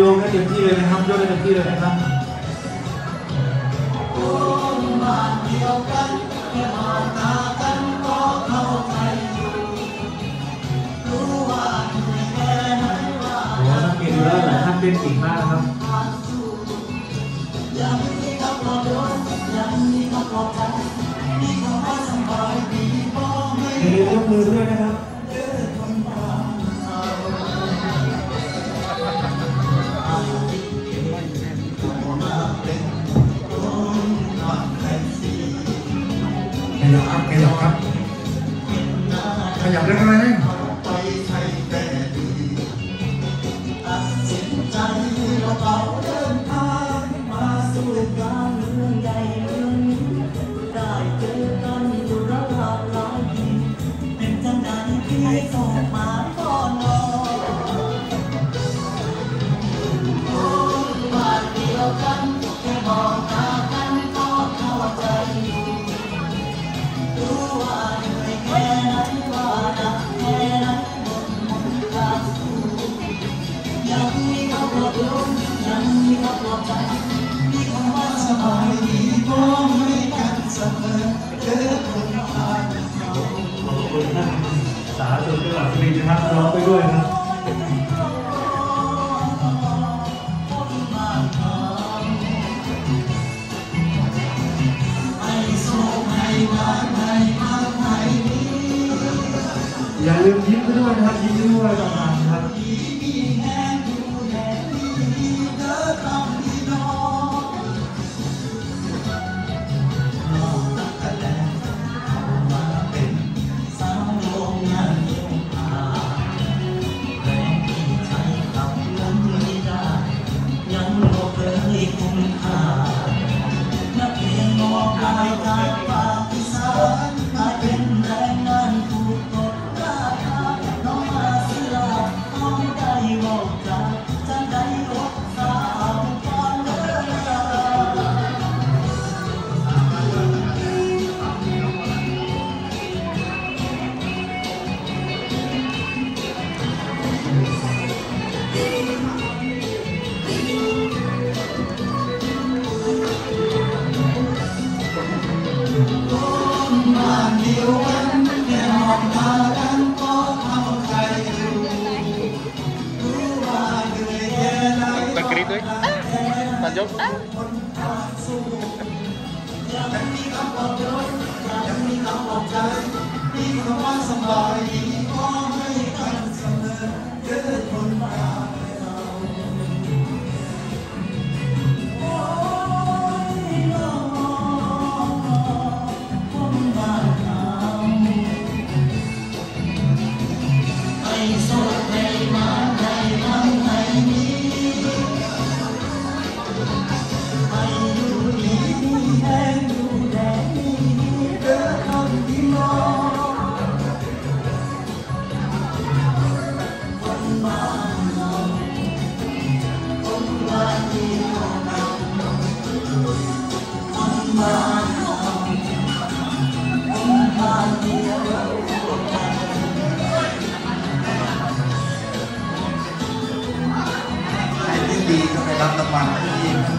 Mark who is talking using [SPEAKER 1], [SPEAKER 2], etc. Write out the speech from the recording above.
[SPEAKER 1] โยกกันเต็มที่เลยนะครับโยกกันเต็มที่เลยนะครับโอ้โหสังเกตดูแล้วหลายท่านเต้นเก่งมากนะครับอย่าลืมยกมือด้วยนะครับ
[SPEAKER 2] ยับได้ไห
[SPEAKER 1] สาธุจังหวัดสุรินทร์นะครับร้องไปด้วยนะครับอย่าลืมยิ้มไปด้วยนะครับยิ้มด้วยต่างๆครับ
[SPEAKER 3] ตะกรีดด้วยตอนยก
[SPEAKER 2] ใคร ที่ ดีก็